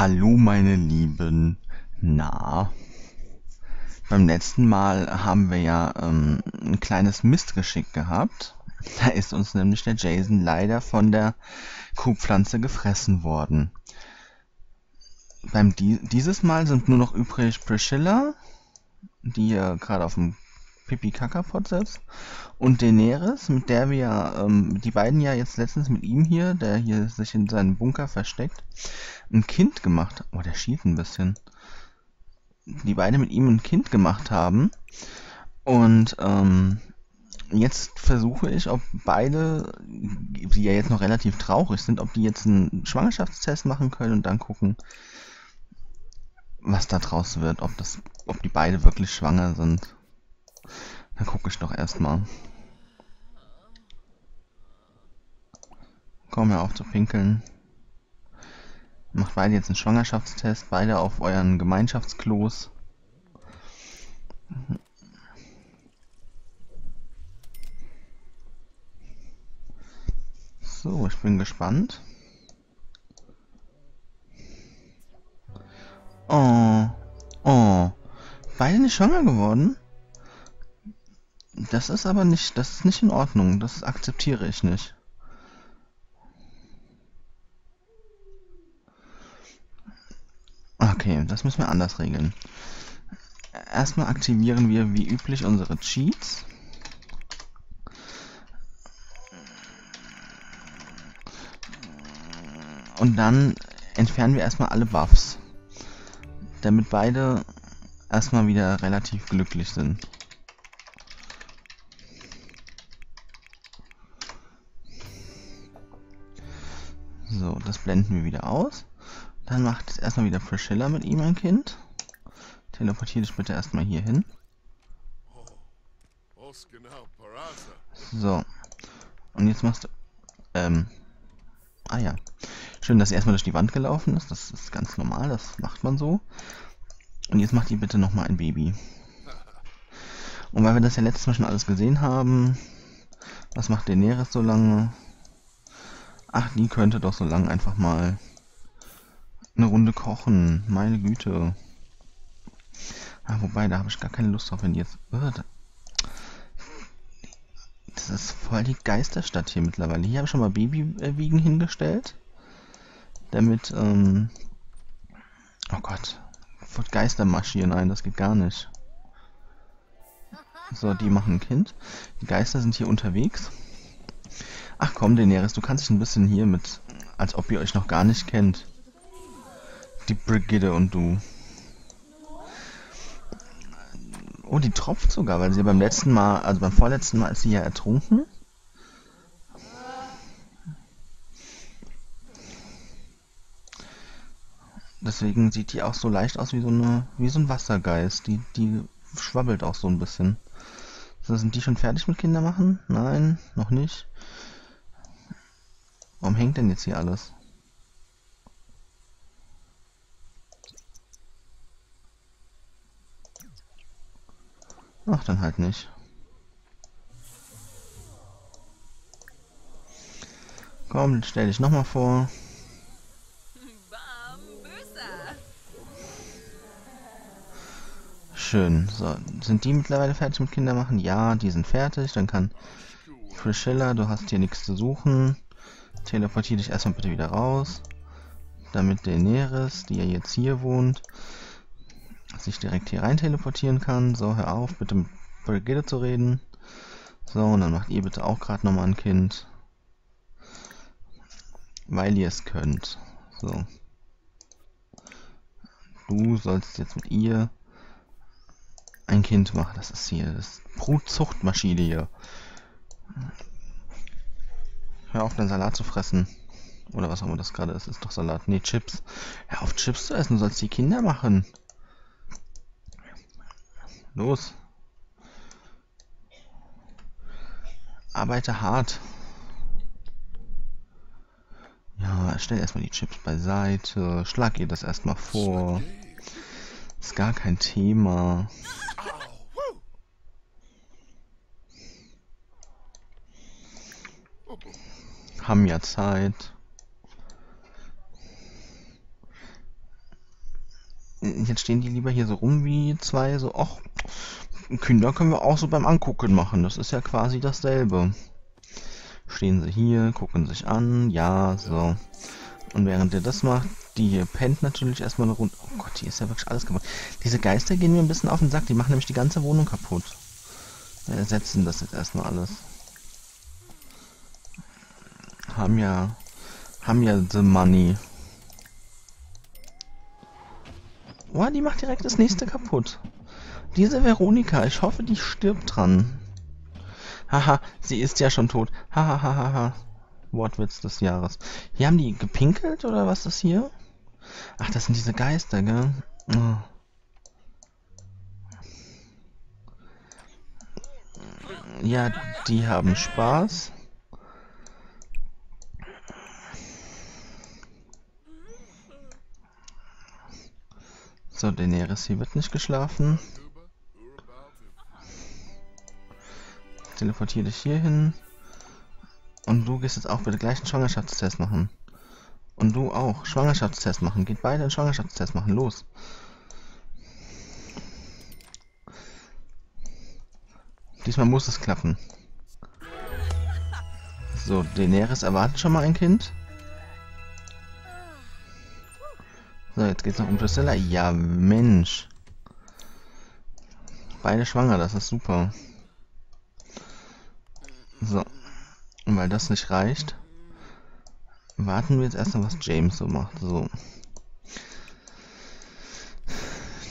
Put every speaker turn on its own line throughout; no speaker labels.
Hallo meine Lieben. Na, beim letzten Mal haben wir ja ähm, ein kleines Mistgeschick gehabt. Da ist uns nämlich der Jason leider von der Kuhpflanze gefressen worden. Beim di dieses Mal sind nur noch übrig Priscilla, die ja gerade auf dem pipi kaka pot sitzt, und Daenerys, mit der wir, ähm, die beiden ja jetzt letztens mit ihm hier, der hier sich in seinem Bunker versteckt, ein Kind gemacht. Oh, der schielt ein bisschen. Die beide mit ihm ein Kind gemacht haben. Und ähm, jetzt versuche ich, ob beide, die ja jetzt noch relativ traurig sind, ob die jetzt einen Schwangerschaftstest machen können und dann gucken, was da draus wird, ob das, ob die beide wirklich schwanger sind. Dann gucke ich doch erstmal. Komm ja auf zu pinkeln. Macht beide jetzt einen Schwangerschaftstest, beide auf euren Gemeinschaftsklos. So, ich bin gespannt. Oh, oh, beide nicht schwanger geworden? Das ist aber nicht, das ist nicht in Ordnung, das akzeptiere ich nicht. Okay, das müssen wir anders regeln. Erstmal aktivieren wir wie üblich unsere Cheats. Und dann entfernen wir erstmal alle Buffs. Damit beide erstmal wieder relativ glücklich sind. Das blenden wir wieder aus. Dann macht es erstmal wieder Priscilla mit ihm ein Kind. Teleportiere dich bitte erstmal hier hin. So. Und jetzt machst du... Ähm... Ah ja. Schön, dass sie erstmal durch die Wand gelaufen ist. Das ist ganz normal, das macht man so. Und jetzt macht ihr bitte nochmal ein Baby. Und weil wir das ja letztes Mal schon alles gesehen haben, was macht Daenerys so lange? Ach, die könnte doch so lange einfach mal eine Runde kochen. Meine Güte. Ah, wobei, da habe ich gar keine Lust drauf, wenn die jetzt... Das ist voll die Geisterstadt hier mittlerweile. Hier habe ich schon mal Babywiegen hingestellt. Damit, ähm... Oh Gott. Wird Geister marschieren ein, das geht gar nicht. So, die machen ein Kind. Die Geister sind hier unterwegs. Ach komm, Daenerys, du kannst dich ein bisschen hier mit... Als ob ihr euch noch gar nicht kennt die Brigitte und du. Oh, die tropft sogar, weil sie beim letzten Mal, also beim vorletzten Mal ist sie ja ertrunken. Deswegen sieht die auch so leicht aus wie so eine, wie so ein Wassergeist. Die, die schwabbelt auch so ein bisschen. So, sind die schon fertig mit Kindermachen? Nein, noch nicht. Warum hängt denn jetzt hier alles? Ach, dann halt nicht. Komm, stell dich nochmal vor. Schön. So, sind die mittlerweile fertig mit Kinder machen? Ja, die sind fertig. Dann kann Priscilla, du hast hier nichts zu suchen. Teleportier dich erstmal bitte wieder raus. Damit Daenerys, die ja jetzt hier wohnt, sich direkt hier rein teleportieren kann. So, hör auf, bitte mit Brigitte zu reden. So, und dann macht ihr bitte auch gerade nochmal ein Kind. Weil ihr es könnt. So. Du sollst jetzt mit ihr ein Kind machen. Das ist hier das Brutzuchtmaschine hier. Hör auf, deinen Salat zu fressen. Oder was auch immer das gerade ist. Ist doch Salat. Nee, Chips. Hör auf, Chips zu essen. Du sollst die Kinder machen. Los. Arbeite hart. Ja, stell erstmal die Chips beiseite. Schlag ihr das erstmal vor. Ist gar kein Thema. Haben ja Zeit. Jetzt stehen die lieber hier so rum wie zwei, so, ach, Kinder können wir auch so beim Angucken machen. Das ist ja quasi dasselbe. Stehen sie hier, gucken sich an, ja, so. Und während er das macht, die hier pennt natürlich erstmal eine Runde. Oh Gott, hier ist ja wirklich alles kaputt. Diese Geister gehen mir ein bisschen auf den Sack, die machen nämlich die ganze Wohnung kaputt. Wir ersetzen das jetzt erstmal alles. Haben ja, haben ja the money. Oh, die macht direkt das nächste kaputt. Diese Veronika, ich hoffe, die stirbt dran. Haha, sie ist ja schon tot. Hahaha. Ha, ha, ha. Wortwitz des Jahres. Hier haben die gepinkelt oder was ist hier? Ach, das sind diese Geister, gell? Oh. Ja, die haben Spaß. So, Daenerys, hier wird nicht geschlafen. Teleportiere dich hier hin. Und du gehst jetzt auch bitte gleich einen Schwangerschaftstest machen. Und du auch. Schwangerschaftstest machen. Geht beide einen Schwangerschaftstest machen. Los. Diesmal muss es klappen. So, Daenerys erwartet schon mal ein Kind. So, jetzt geht's noch um Priscilla. Ja, Mensch. Beide schwanger, das ist super. So. Und weil das nicht reicht, warten wir jetzt erstmal, was James so macht. So.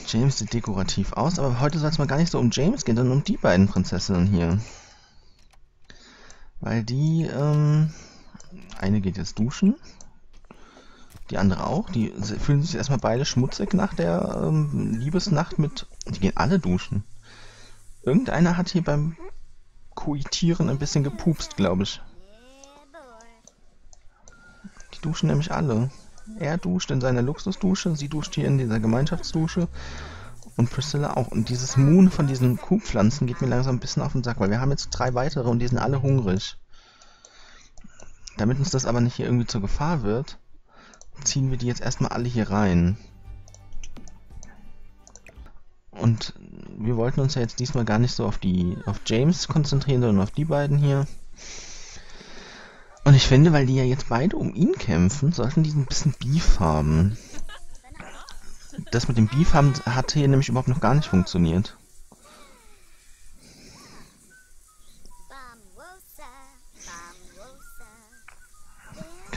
James sieht dekorativ aus, aber heute soll es mal gar nicht so um James gehen, sondern um die beiden Prinzessinnen hier. Weil die, ähm, eine geht jetzt duschen, die andere auch. Die fühlen sich erstmal beide schmutzig nach der ähm, Liebesnacht mit. Die gehen alle duschen. Irgendeiner hat hier beim Koitieren ein bisschen gepupst, glaube ich. Die duschen nämlich alle. Er duscht in seiner Luxusdusche, sie duscht hier in dieser Gemeinschaftsdusche. Und Priscilla auch. Und dieses Moon von diesen Kuhpflanzen geht mir langsam ein bisschen auf den Sack, weil wir haben jetzt drei weitere und die sind alle hungrig. Damit uns das aber nicht hier irgendwie zur Gefahr wird, ziehen wir die jetzt erstmal alle hier rein. Und wir wollten uns ja jetzt diesmal gar nicht so auf die auf James konzentrieren, sondern auf die beiden hier. Und ich finde, weil die ja jetzt beide um ihn kämpfen, sollten die ein bisschen Beef haben. Das mit dem Beef haben hat hier nämlich überhaupt noch gar nicht funktioniert.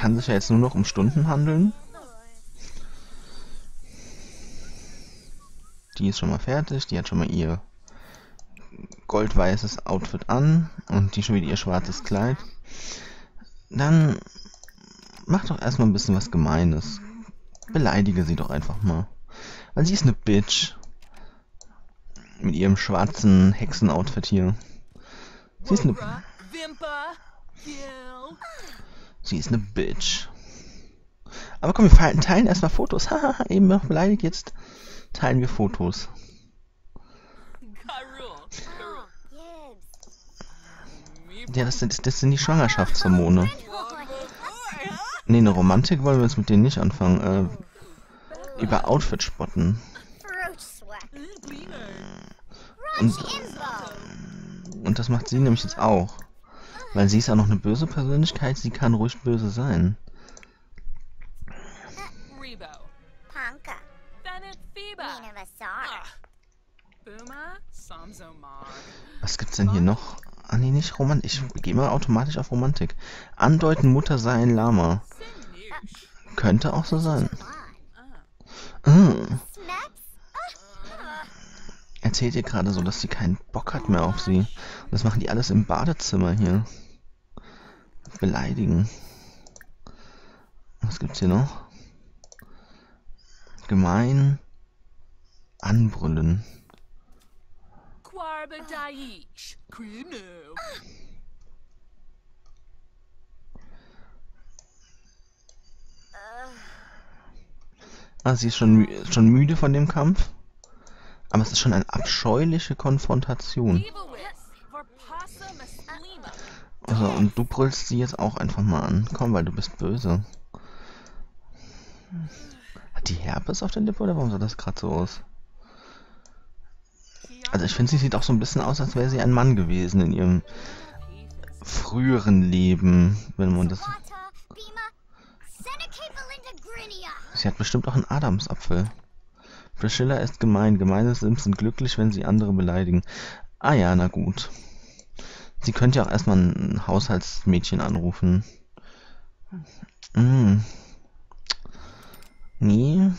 Kann sich ja jetzt nur noch um Stunden handeln. Die ist schon mal fertig, die hat schon mal ihr goldweißes Outfit an und die schon wieder ihr schwarzes Kleid. Dann mach doch erstmal ein bisschen was Gemeines. Beleidige sie doch einfach mal. Weil sie ist eine Bitch. Mit ihrem schwarzen Hexenoutfit hier. Sie ist eine... Sie ist eine Bitch. Aber komm, wir teilen erstmal Fotos. Haha, eben noch beleidigt, jetzt teilen wir Fotos. Ja, das sind, das sind die Schwangerschaftshormone. Ne, eine Romantik wollen wir jetzt mit denen nicht anfangen. Äh, über Outfit spotten. Und, und das macht sie nämlich jetzt auch. Weil sie ist ja noch eine böse Persönlichkeit, sie kann ruhig böse sein. Was gibt's denn hier noch? Ah nee, nicht Romantik. Ich gehe mal automatisch auf Romantik. Andeuten, Mutter sei ein Lama. Könnte auch so sein. Ah. Erzählt ihr gerade so, dass sie keinen Bock hat mehr auf sie. Und das machen die alles im Badezimmer hier. Beleidigen. Was gibt's hier noch? Gemein. Anbrüllen. Ah, sie ist schon, schon müde von dem Kampf. Aber es ist schon eine abscheuliche Konfrontation. Also, und du brüllst sie jetzt auch einfach mal an. Komm, weil du bist böse. Hat die Herpes auf der Lippe oder warum sah das gerade so aus? Also ich finde, sie sieht auch so ein bisschen aus, als wäre sie ein Mann gewesen in ihrem früheren Leben, wenn man das... Sie hat bestimmt auch einen Adamsapfel. Priscilla ist gemein. Gemeine Sims sind glücklich, wenn sie andere beleidigen. Ah ja, na gut. Sie könnte ja auch erstmal ein Haushaltsmädchen anrufen. Hm. Nee.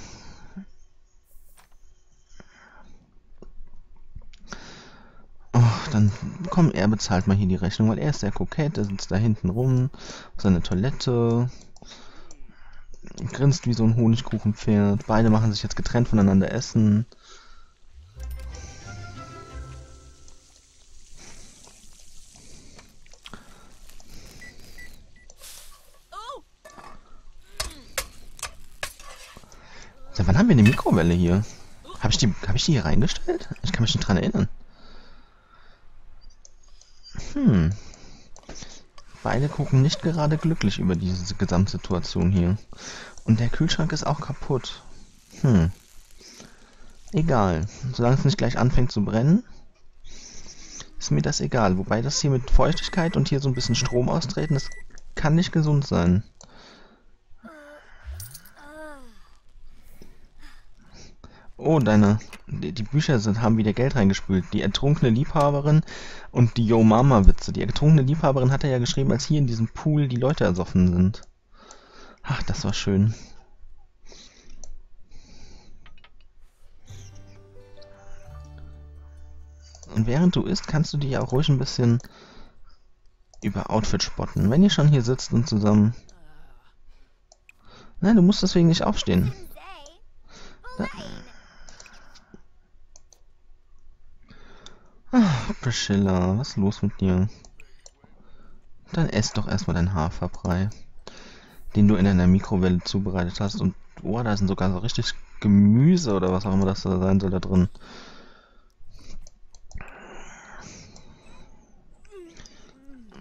Oh, dann komm, er bezahlt mal hier die Rechnung, weil er ist sehr kokett, er sitzt da hinten rum, auf seiner Toilette, grinst wie so ein Honigkuchenpferd. Beide machen sich jetzt getrennt voneinander essen. Seit wann haben wir eine Mikrowelle hier? Habe ich, die, hab ich die hier reingestellt? Ich kann mich nicht dran erinnern. Hm. Beide gucken nicht gerade glücklich über diese Gesamtsituation hier. Und der Kühlschrank ist auch kaputt. Hm. Egal. Solange es nicht gleich anfängt zu brennen, ist mir das egal. Wobei das hier mit Feuchtigkeit und hier so ein bisschen Strom austreten, das kann nicht gesund sein. Oh, deine. Die, Bücher sind, haben wieder Geld reingespült. Die ertrunkene Liebhaberin und die Yo Mama Witze. Die ertrunkene Liebhaberin hat er ja geschrieben, als hier in diesem Pool die Leute ersoffen sind. Ach, das war schön. Und während du isst, kannst du dich auch ruhig ein bisschen über Outfit spotten. Wenn ihr schon hier sitzt und zusammen... Nein, du musst deswegen nicht aufstehen. Da, Ach, Priscilla, was ist los mit dir? Dann ess doch erstmal deinen Haferbrei, den du in einer Mikrowelle zubereitet hast. Und, oh, da sind sogar so richtig Gemüse oder was auch immer das da sein soll da drin.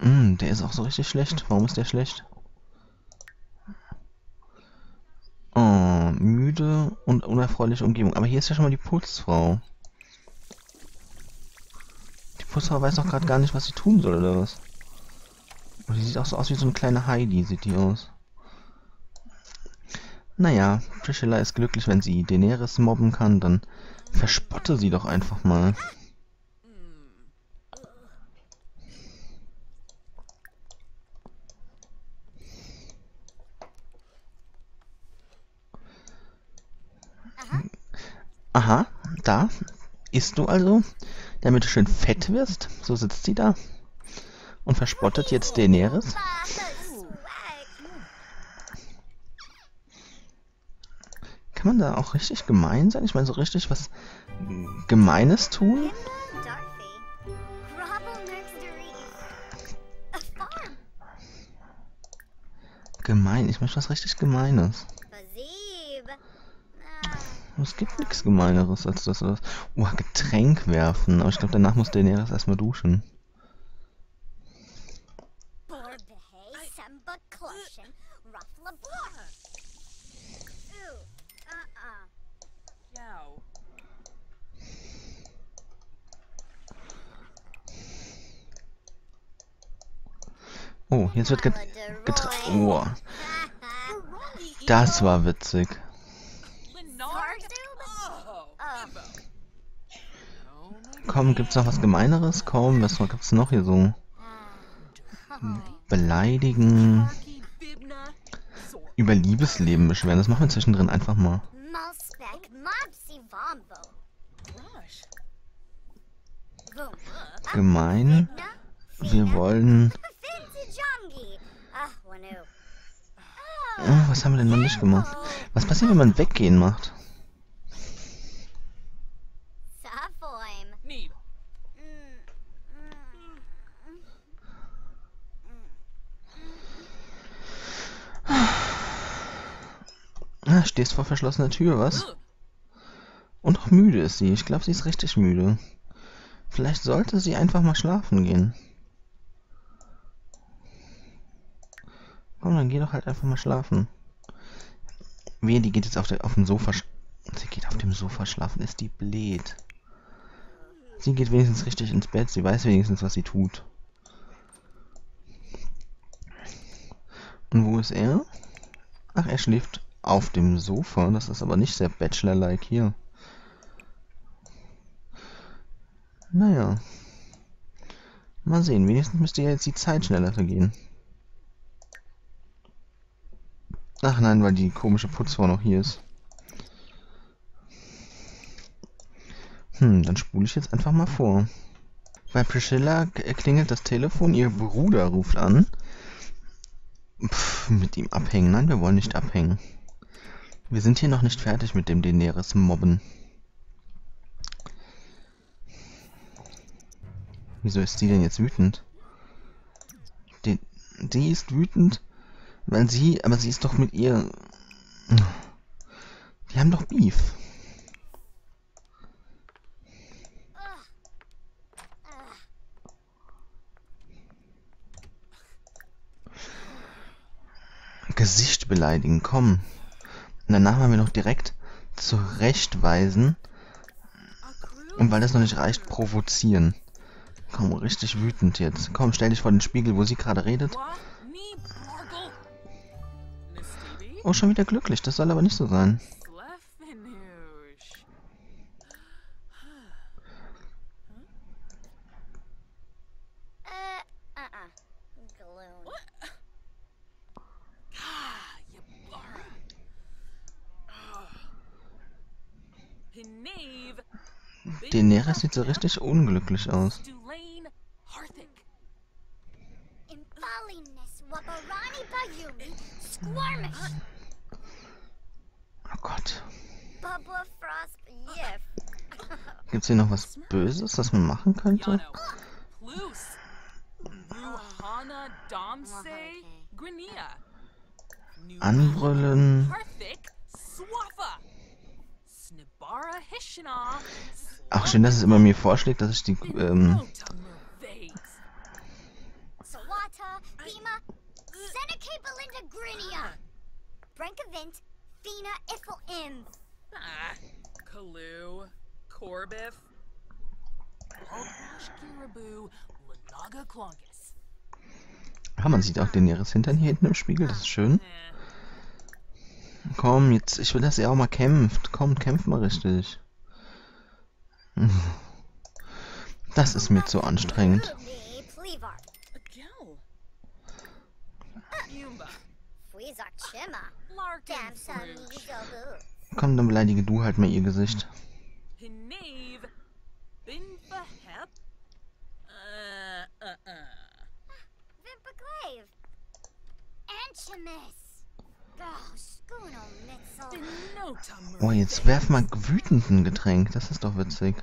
Mm, der ist auch so richtig schlecht. Warum ist der schlecht? Oh, müde und unerfreuliche Umgebung. Aber hier ist ja schon mal die Putzfrau. Putzfrau weiß doch gerade gar nicht, was sie tun soll, oder was? Und die sieht auch so aus wie so eine kleine Heidi, sieht die aus. Naja, Priscilla ist glücklich, wenn sie Daenerys mobben kann, dann verspotte sie doch einfach mal. Aha, da. Isst du also? Damit du schön fett wirst. So sitzt sie da und verspottet jetzt Daenerys. Kann man da auch richtig gemein sein? Ich meine, so richtig was Gemeines tun? Gemein, ich möchte was richtig Gemeines. Es gibt nichts Gemeineres als das. das. Oh, Getränk werfen. Aber ich glaube, danach muss Daenerys erstmal duschen. Oh, jetzt wird get getrunken. Oh. Das war witzig. Komm, gibt's noch was Gemeineres? Komm, was gibt's noch hier so? Beleidigen. Über Liebesleben beschweren. Das machen wir zwischendrin einfach mal. Gemein. Wir wollen... Oh, was haben wir denn noch nicht gemacht? Was passiert, wenn man weggehen macht? Ah, stehst vor verschlossener Tür, was? Und auch müde ist sie. Ich glaube, sie ist richtig müde. Vielleicht sollte sie einfach mal schlafen gehen. Komm, dann geh doch halt einfach mal schlafen. Wehe, die geht jetzt auf, der, auf dem Sofa. Sie geht auf dem Sofa schlafen. Ist die blöd. Sie geht wenigstens richtig ins Bett. Sie weiß wenigstens, was sie tut. Und wo ist er? Ach, er schläft auf dem Sofa. Das ist aber nicht sehr Bachelor-like hier. Naja. Mal sehen. Wenigstens müsste ja jetzt die Zeit schneller vergehen. Ach nein, weil die komische Putzfrau noch hier ist. Hm, dann spule ich jetzt einfach mal vor. Bei Priscilla klingelt das Telefon, ihr Bruder ruft an. Pff, mit ihm abhängen. Nein, wir wollen nicht abhängen. Wir sind hier noch nicht fertig mit dem Daenerys Mobben. Wieso ist die denn jetzt wütend? Die, die ist wütend, weil sie, aber sie ist doch mit ihr... Die haben doch Beef. Gesicht beleidigen, komm. Und danach haben wir noch direkt zurechtweisen. Und weil das noch nicht reicht, provozieren. Komm, richtig wütend jetzt. Komm, stell dich vor den Spiegel, wo sie gerade redet. Oh, schon wieder glücklich. Das soll aber nicht so sein. Sieht so richtig unglücklich aus. Oh Gott. Gibt's hier noch was Böses, das man machen könnte? Anbrüllen. Ach, schön, dass es immer mir vorschlägt, dass ich die, ähm... Ah. Ah, man sieht auch den Daenerys Hintern hier hinten im Spiegel, das ist schön. Komm, jetzt, ich will, dass er auch mal kämpft. Komm, kämpf mal richtig. Das ist mir zu anstrengend. Komm, dann beleidige du halt mal ihr Gesicht. Oh, jetzt werf mal wütend ein Getränk. Das ist doch witzig.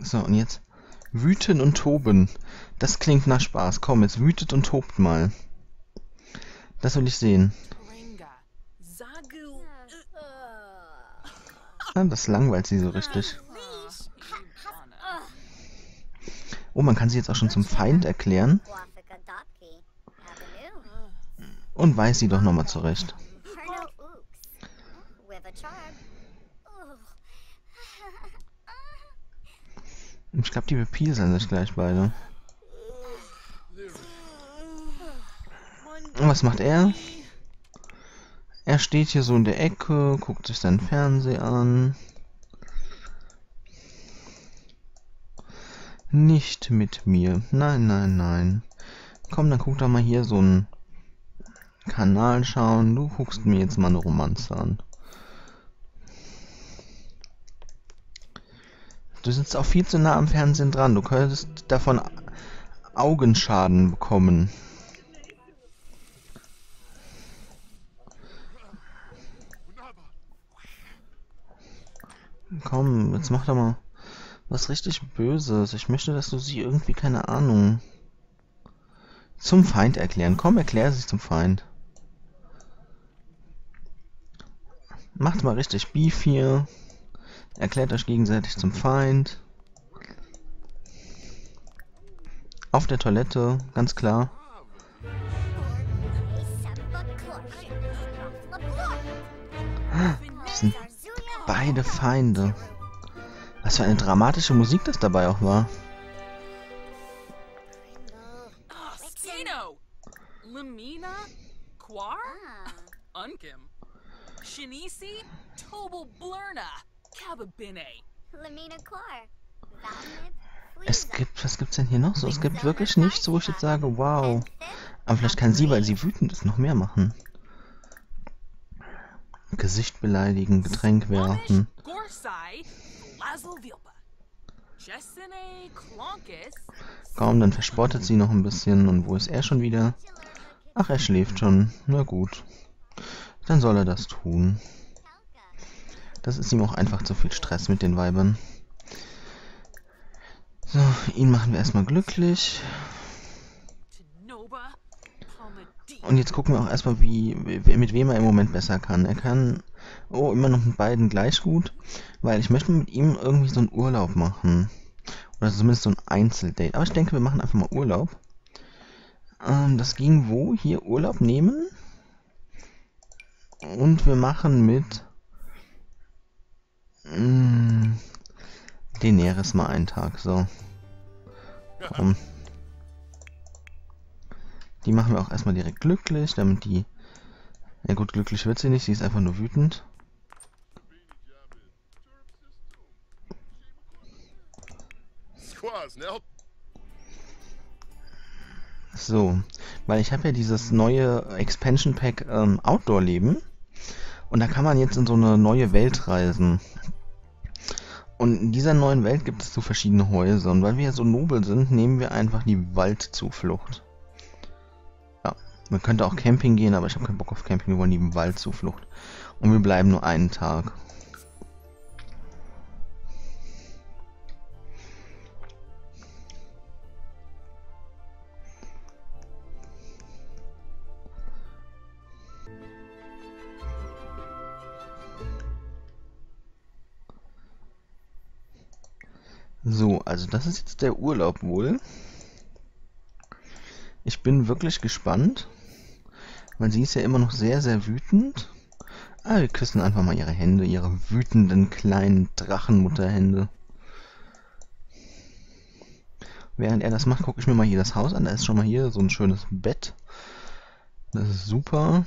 So, und jetzt wüten und toben. Das klingt nach Spaß. Komm, jetzt wütet und tobt mal. Das will ich sehen. Ja, das langweilt sie so richtig. Oh, man kann sie jetzt auch schon zum Feind erklären. Und weiß sie doch nochmal zurecht. Ich glaube, die bepieseln sich gleich beide. Was macht er? Er steht hier so in der Ecke, guckt sich seinen Fernseher an. Nicht mit mir. Nein, nein, nein. Komm, dann guck doch mal hier so einen Kanal schauen. Du guckst mir jetzt mal eine Romanze an. Du sitzt auch viel zu nah am Fernsehen dran. Du könntest davon Augenschaden bekommen. Komm, jetzt mach doch mal was richtig Böses. Ich möchte, dass du sie irgendwie, keine Ahnung, zum Feind erklären. Komm, erklär sich zum Feind. Macht mal richtig Beef hier. Erklärt euch gegenseitig zum Feind. Auf der Toilette, ganz klar. Die sind beide Feinde. Was für eine dramatische Musik das dabei auch war. Gibt, was gibt's denn hier noch so? Es gibt wirklich nichts, wo ich jetzt sage, wow. Aber vielleicht kann sie, weil sie wütend ist, noch mehr machen. Gesicht beleidigen, Getränk werfen. Kaum, dann verspottet sie noch ein bisschen. Und wo ist er schon wieder? Ach, er schläft schon. Na gut. Dann soll er das tun. Das ist ihm auch einfach zu viel Stress mit den Weibern. So, ihn machen wir erstmal glücklich. Und jetzt gucken wir auch erstmal, wie, mit wem er im Moment besser kann. Er kann, oh, immer noch mit beiden gleich gut, weil ich möchte mit ihm irgendwie so einen Urlaub machen. Oder zumindest so ein Einzeldate. Aber ich denke, wir machen einfach mal Urlaub. Ähm, das ging wo? Hier Urlaub nehmen. Und wir machen mit mh, Daenerys mal einen Tag. So. Komm. Die machen wir auch erstmal direkt glücklich, damit die... Ja gut, glücklich wird sie nicht, sie ist einfach nur wütend. So, weil ich habe ja dieses neue Expansion Pack ähm, Outdoor Leben und da kann man jetzt in so eine neue Welt reisen. Und in dieser neuen Welt gibt es so verschiedene Häuser und weil wir ja so nobel sind, nehmen wir einfach die Waldzuflucht. Ja, man könnte auch Camping gehen, aber ich habe keinen Bock auf Camping, wir wollen die Waldzuflucht. Und wir bleiben nur einen Tag. So, also das ist jetzt der Urlaub wohl. Ich bin wirklich gespannt, weil sie ist ja immer noch sehr, sehr wütend. Ah, wir küssen einfach mal ihre Hände, ihre wütenden kleinen Drachenmutterhände. Während er das macht, gucke ich mir mal hier das Haus an. Da ist schon mal hier so ein schönes Bett. Das ist super.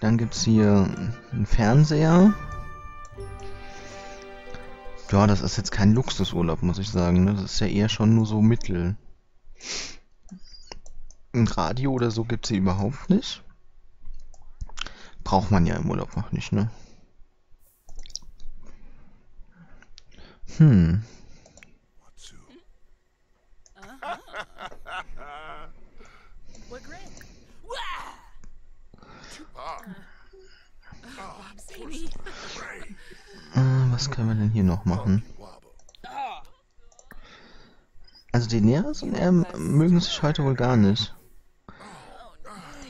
Dann gibt es hier einen Fernseher. Ja, das ist jetzt kein Luxusurlaub, muss ich sagen. Ne? Das ist ja eher schon nur so Mittel. Ein Radio oder so gibt es hier überhaupt nicht. Braucht man ja im Urlaub auch nicht, ne? Hm. Was können wir denn hier noch machen? Also die Daenerys und er mögen sich heute wohl gar nicht.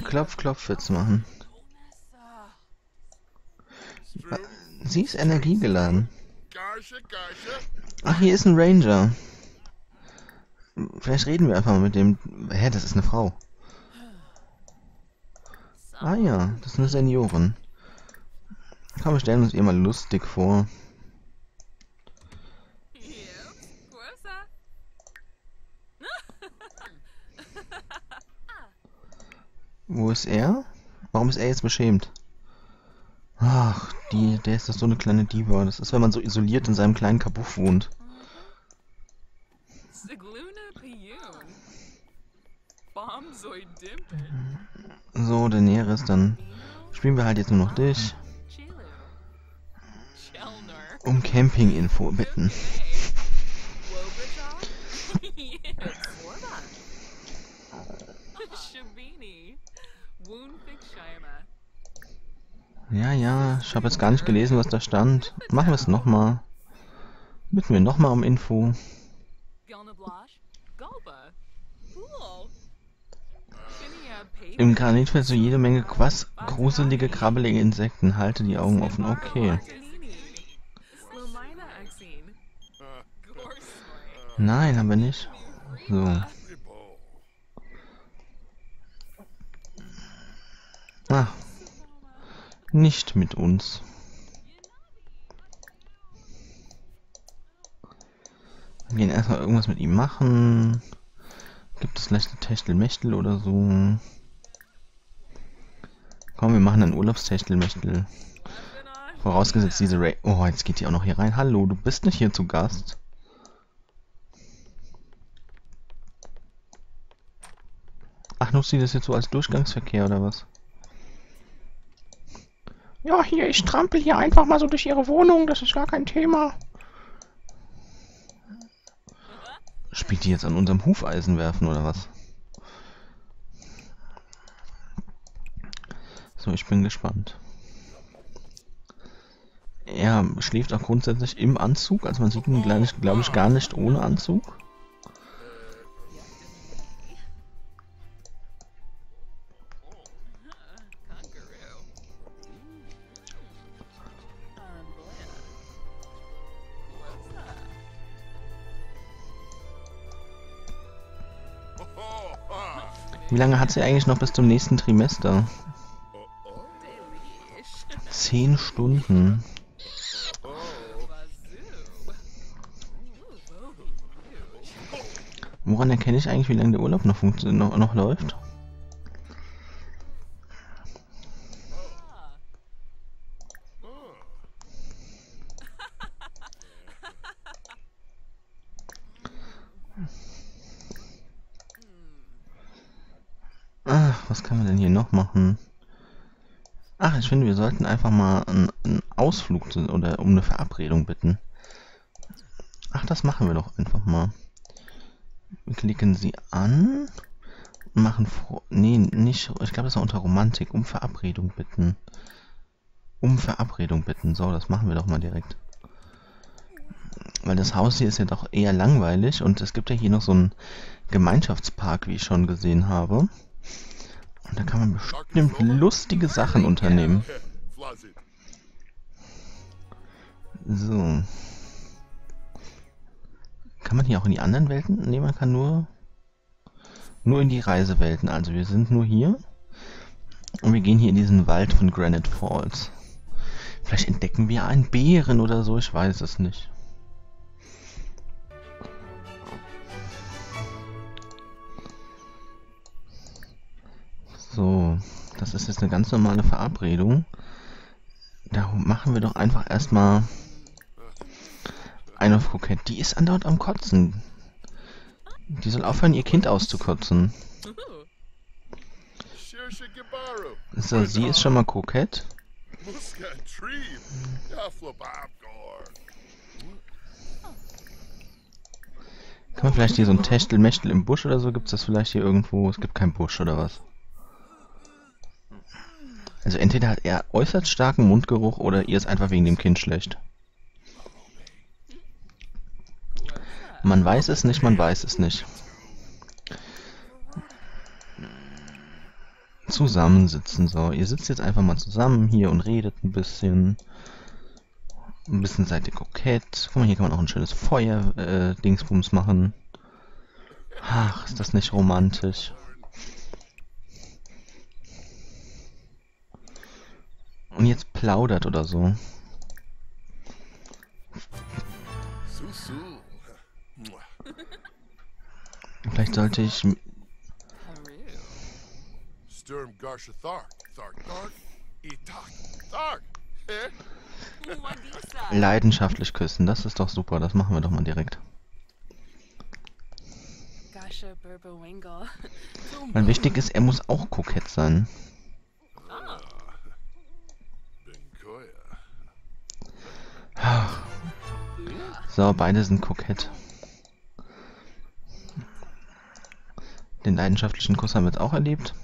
Klopf, Klopf wird's machen. Sie ist energiegeladen. Ach, hier ist ein Ranger. Vielleicht reden wir einfach mal mit dem... Hä, das ist eine Frau. Ah ja, das ist eine Seniorin. Komm, wir stellen uns ihr mal lustig vor. Wo ist er? Warum ist er jetzt beschämt? Ach, die, der ist doch so eine kleine Diva. Das ist, wenn man so isoliert in seinem kleinen Kabuff wohnt. So, Daenerys, dann spielen wir halt jetzt nur noch dich. Um Camping-Info bitten. Ja, ja, ich habe jetzt gar nicht gelesen, was da stand. Machen wir es nochmal. Bitten wir nochmal um Info. Im Granit du jede Menge Quass, gruselige, krabbelige Insekten. Halte die Augen offen. Okay. Nein, haben wir nicht. So. Ah. Nicht mit uns. Wir gehen erstmal irgendwas mit ihm machen. Gibt es vielleicht ein Techtelmechtel oder so? Komm, wir machen ein Urlaubstechtelmechtel. Vorausgesetzt diese Ray... Oh, jetzt geht die auch noch hier rein. Hallo, du bist nicht hier zu Gast. Ach, nutzt sie das jetzt so als Durchgangsverkehr oder was?
Ja, hier, ich trampel hier einfach mal so durch ihre Wohnung, das ist gar kein Thema.
Spielt die jetzt an unserem Hufeisen werfen oder was? So, ich bin gespannt. Er schläft auch grundsätzlich im Anzug, also man sieht ihn, glaube ich, gar nicht ohne Anzug. Wie lange hat sie eigentlich noch bis zum nächsten Trimester? Zehn Stunden. Woran erkenne ich eigentlich, wie lange der Urlaub noch, noch, noch läuft? was kann man denn hier noch machen? Ach, sollten einfach mal einen, Ausflug oder um eine Verabredung bitten. Ach, das machen wir doch einfach mal. Klicken sie an. Machen vor... Nee, nicht... Ich glaube, das war unter Romantik. Um Verabredung bitten. Um Verabredung bitten. So, das machen wir doch mal direkt. Weil das Haus hier ist ja doch eher langweilig. Und es gibt ja hier noch so einen Gemeinschaftspark, wie ich schon gesehen habe. Und da kann man bestimmt lustige Sachen unternehmen. So. Kann man hier auch in die anderen Welten? Ne, man kann nur nur in die Reisewelten. Also wir sind nur hier. Und wir gehen hier in diesen Wald von Granite Falls. Vielleicht entdecken wir einen Bären oder so, ich weiß es nicht. So, das ist jetzt eine ganz normale Verabredung. Da machen wir doch einfach erstmal eine auf Kokett. Die ist andauernd am Kotzen. Die soll aufhören, ihr Kind auszukotzen. So, sie ist schon mal kokett. Kann man vielleicht hier so ein Techtelmechtel im Busch oder so? Gibt es das vielleicht hier irgendwo? Es gibt keinen Busch oder was? Also entweder hat er äußerst starken Mundgeruch oder ihr ist einfach wegen dem Kind schlecht. Man weiß es nicht, man weiß es nicht. Zusammensitzen, so. Ihr sitzt jetzt einfach mal zusammen hier und redet ein bisschen. Ein bisschen seid ihr kokett. Guck mal, hier kann man auch ein schönes Feuer-Dingsbums äh, machen. Ach, ist das nicht romantisch. Und jetzt plaudert oder so. Vielleicht sollte ich... Leidenschaftlich küssen, das ist doch super, das machen wir doch mal direkt. Weil wichtig ist, er muss auch kokett sein. So, beide sind kokett. Den leidenschaftlichen Kuss haben wir jetzt auch erlebt.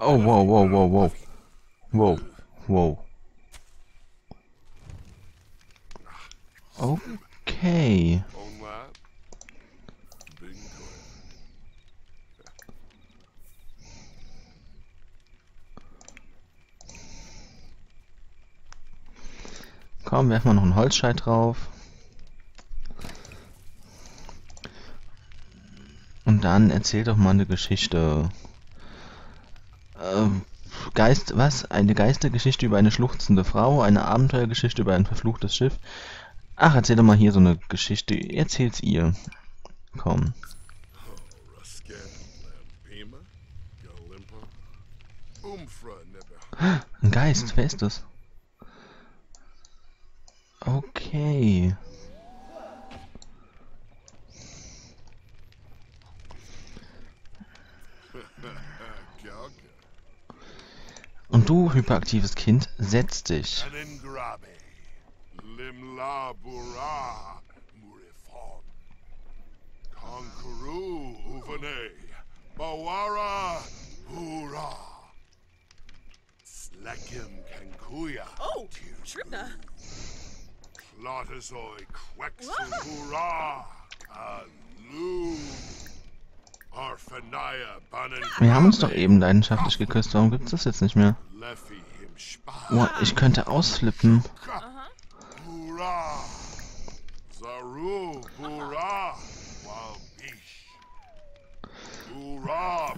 Oh, wow, wow, wow, wow. Wow, wow. Okay. Komm, werfen wir noch einen Holzscheit drauf. Und dann erzähl doch mal eine Geschichte. Ähm, Geist, was? Eine Geistergeschichte über eine schluchzende Frau, eine Abenteuergeschichte über ein verfluchtes Schiff. Ach, erzähl doch mal hier so eine Geschichte. Erzähl's ihr. Komm. Ein Geist, wer ist das? Okay. Und du, hyperaktives Kind, setz dich.
Aningrabe. Limla Bura. Murifon. Konkuru. Uvane. Bawara. Hurra. Slekim Kankuya.
Oh, Trina.
Clotazoi Quexel Hurra. Alu.
Wir haben uns doch eben leidenschaftlich geküsst. Warum gibt's das jetzt nicht mehr? Boah, ich könnte ausflippen.
Hurra! Zaru, hurra! Walbish.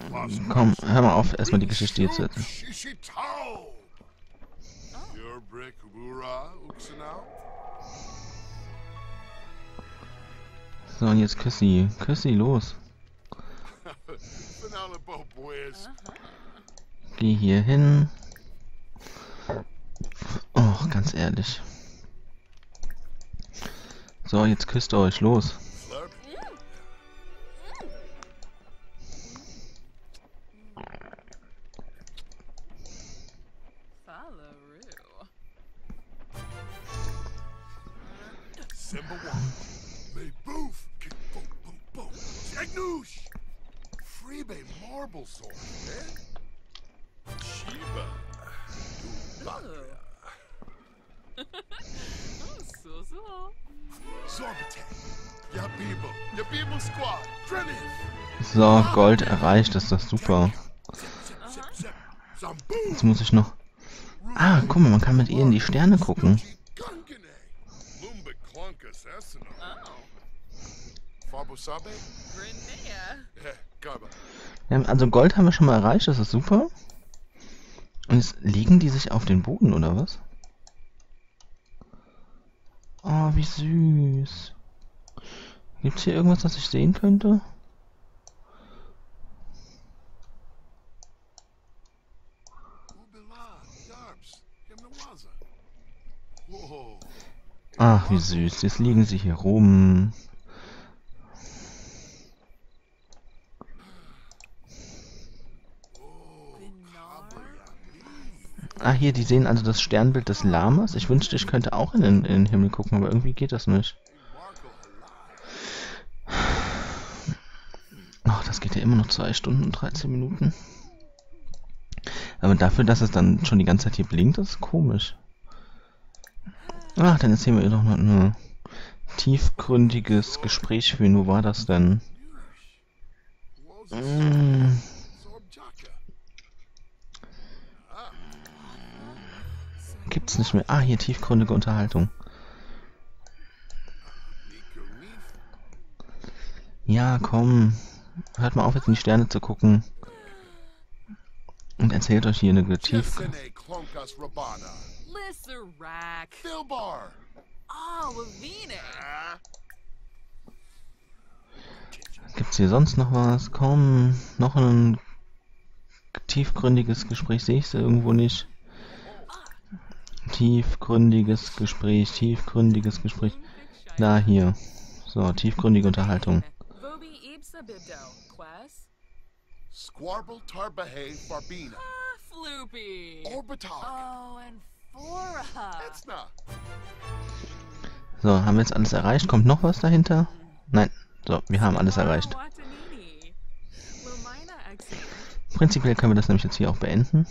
Pascal.
Komm, hör mal auf, erstmal die Geschichte hier zu erzählen.
Shishitao! Your brick, hurra, Uxanau?
So, und jetzt küss sie. Küss sie, los. Geh hier hin. Oh, ganz ehrlich. So, jetzt küsst euch, los.
Eh? Shiba.
Oh, so so.
So, Gold erreicht, das ist doch super. Jetzt muss ich noch... Ah, guck mal, man kann mit ihr in die Sterne gucken. Ja, also Gold haben wir schon mal erreicht, das ist super. Und jetzt legen die sich auf den Boden, oder was? Oh, wie süß. Gibt's hier irgendwas, das ich sehen könnte? Ach, wie süß. Jetzt liegen sie hier rum. Ah, hier, die sehen also das Sternbild des Lamas. Ich wünschte, ich könnte auch in den, in den Himmel gucken, aber irgendwie geht das nicht. Ach, das geht ja immer noch 2 Stunden und 13 Minuten. Aber dafür, dass es dann schon die ganze Zeit hier blinkt, ist komisch. Ach, dann erzählen wir doch noch ein tiefgründiges Gespräch führen. Wo war das denn? Mm, gibt's nicht mehr. Ah, hier tiefgründige Unterhaltung. Ja, komm. Hört mal auf, jetzt in die Sterne zu gucken. Und erzählt euch hier eine tief...
Oh.
Gibt's hier sonst noch was? Komm, noch ein tiefgründiges Gespräch sehe ich sie irgendwo nicht. Tiefgründiges Gespräch, tiefgründiges Gespräch. Da, hier. So, tiefgründige Unterhaltung.
Squarble Farbina.
Ah, Floopy.
Orbital.
Oh, and Fora.
Etzna.
So, haben wir jetzt alles erreicht? Kommt noch was dahinter? Nein. So, wir haben alles erreicht. Prinzipiell können wir das nämlich jetzt hier auch beenden.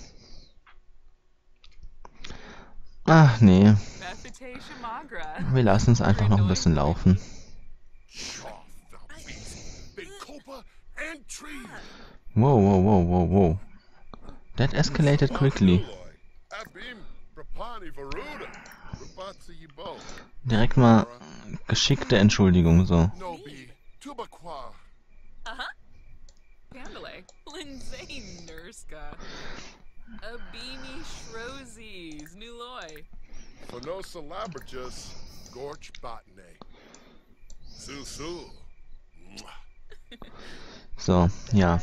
Ach nee, wir lassen es einfach noch ein bisschen laufen. Wow, wow, wow, wow, wow. That escalated quickly. Direkt mal geschickte Entschuldigung, so.
Nurska. Abimi Shrozes. Nuloy.
Fanosa Laberjus, Gorch Botne. Susu.
So, ja.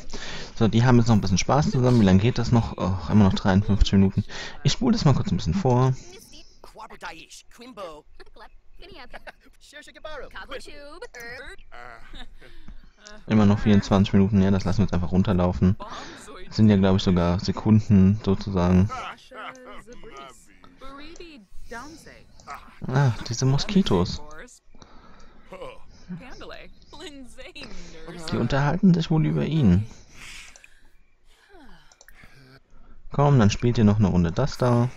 So, die haben jetzt noch ein bisschen Spaß zusammen. Wie lange geht das noch? Oh, immer noch 53 Minuten. Ich spule das mal kurz ein bisschen vor. Immer noch 24 Minuten. Ja, das lassen wir jetzt einfach runterlaufen.
Bombzoid.
Sind ja, glaube ich, sogar Sekunden sozusagen. Ah, diese Moskitos. Die unterhalten sich wohl über ihn. Komm, dann spielt ihr noch eine Runde das da.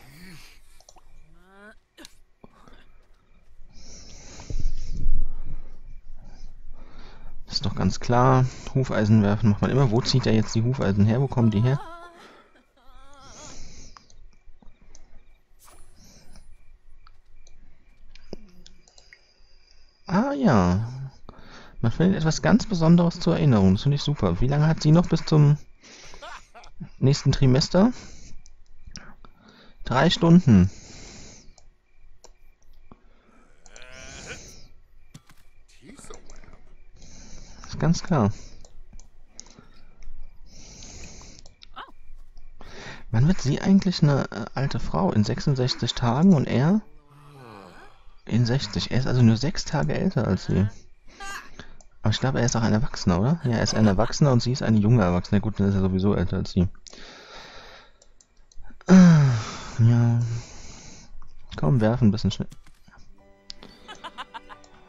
Ist doch ganz klar. Hufeisen werfen macht man immer. Wo zieht er jetzt die Hufeisen her? Wo kommen die her? Ah ja. Man findet etwas ganz Besonderes zur Erinnerung. Das finde ich super. Wie lange hat sie noch bis zum nächsten Trimester? Drei Stunden. Ganz klar. Wann wird sie eigentlich eine äh, alte Frau? In 66 Tagen und er? In 60. Er ist also nur sechs Tage älter als sie. Aber ich glaube, er ist auch ein Erwachsener, oder? Ja, er ist ein Erwachsener und sie ist eine junge Erwachsene. Gut, dann ist er sowieso älter als sie. Ja. Komm, werfen ein bisschen schnell.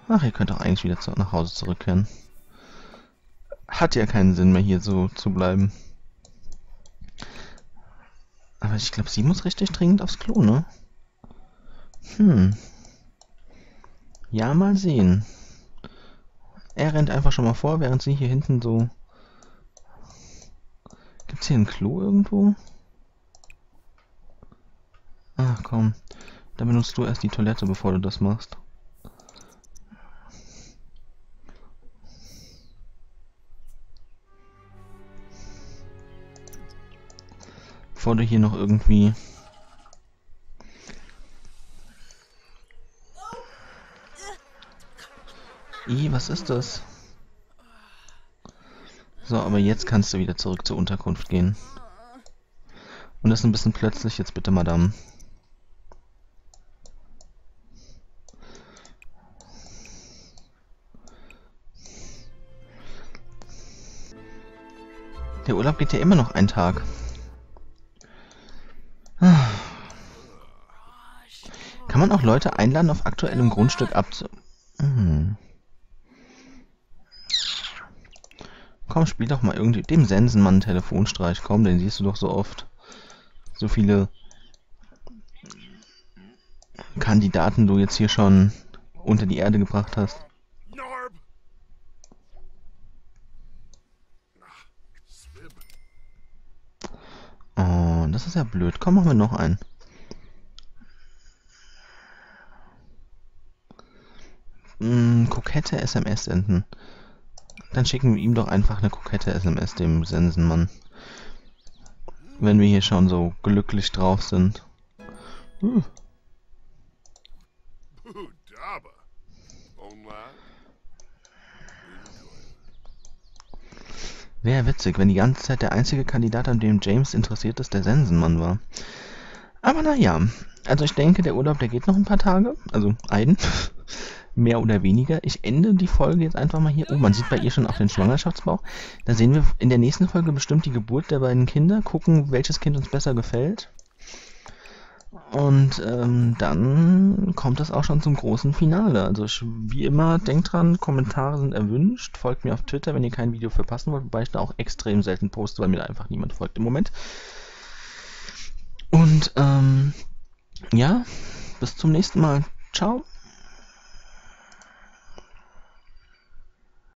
Ach, ihr könnt doch eigentlich wieder zu, nach Hause zurückkehren. Hat ja keinen Sinn mehr hier so zu bleiben. Aber ich glaube, sie muss richtig dringend aufs Klo, ne? Hm. Ja, mal sehen. Er rennt einfach schon mal vor, während sie hier hinten so... Gibt's hier ein Klo irgendwo? Ach komm. Dann benutzt du erst die Toilette, bevor du das machst. Bevor du hier noch irgendwie... Ih, was ist das? So, aber jetzt kannst du wieder zurück zur Unterkunft gehen. Und das ein bisschen plötzlich, jetzt bitte, Madame. Der Urlaub geht ja immer noch einen Tag. Kann man auch Leute einladen, auf aktuellem Grundstück abzu... Hm. Komm, spiel doch mal irgendwie dem Sensenmann einen Telefonstreich. Komm, den siehst du doch so oft. So viele Kandidaten du jetzt hier schon unter die Erde gebracht hast. Oh, das ist ja blöd. Komm, machen wir noch einen. Kokette SMS senden. Dann schicken wir ihm doch einfach eine kokette SMS, dem Sensenmann. Wenn wir hier schon so glücklich drauf sind. Hm. Wäre witzig, wenn die ganze Zeit der einzige Kandidat, an dem James interessiert ist, der Sensenmann war. Aber naja, also ich denke, der Urlaub, der geht noch ein paar Tage. Also einen. Mehr oder weniger. Ich ende die Folge jetzt einfach mal hier. Oh, man sieht bei ihr schon auch den Schwangerschaftsbauch. Da sehen wir in der nächsten Folge bestimmt die Geburt der beiden Kinder. Gucken, welches Kind uns besser gefällt. Und ähm, dann kommt es auch schon zum großen Finale. Also ich, wie immer, denkt dran, Kommentare sind erwünscht. Folgt mir auf Twitter, wenn ihr kein Video verpassen wollt, wobei ich da auch extrem selten poste, weil mir da einfach niemand folgt im Moment. Und ähm, ja, bis zum nächsten Mal. Ciao.